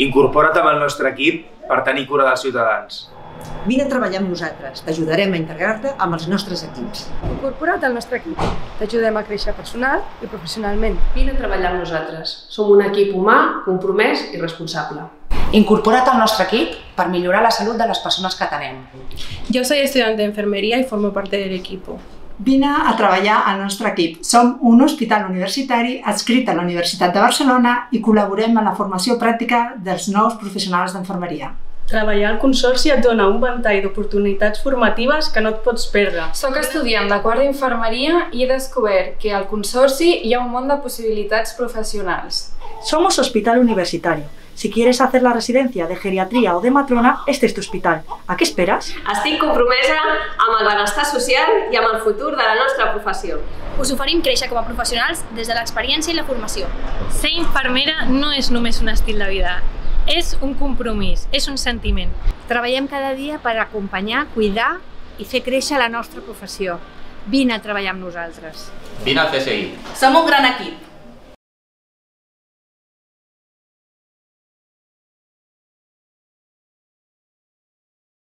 Incorpora't amb el nostre equip per tenir cura dels ciutadans. Vine a treballar amb nosaltres. T'ajudarem a integrar-te amb els nostres equips. Incorpora't al nostre equip. T'ajudem a créixer personal i professionalment. Vine a treballar amb nosaltres. Som un equip humà, compromès i responsable. Incorpora't al nostre equip per millorar la salut de les persones que atenem. Yo soy estudiante de enfermería y formo parte del equipo. Vine a treballar al nostre equip. Som un hospital universitari adscrit a la Universitat de Barcelona i col·laborem en la formació pràctica dels nous professionals d'enfermeria. Treballar al Consorci et dona un ventall d'oportunitats formatives que no et pots perdre. Soc estudiant de quart d'infermeria i he descobert que al Consorci hi ha un món de possibilitats professionals. Somos hospital universitario. Si quieres hacer la residencia de geriatría o de matrona, este es tu hospital. ¿A qué esperas? Estic compromesa amb el benestar social i amb el futur de la nostra professió. Us oferim créixer com a professionals des de l'experiència i la formació. Ser infermera no és només un estil de vida, és un compromís, és un sentiment. Treballem cada dia per acompanyar, cuidar i fer créixer la nostra professió. Vine a treballar amb nosaltres. Vine al CSI. Som un gran equip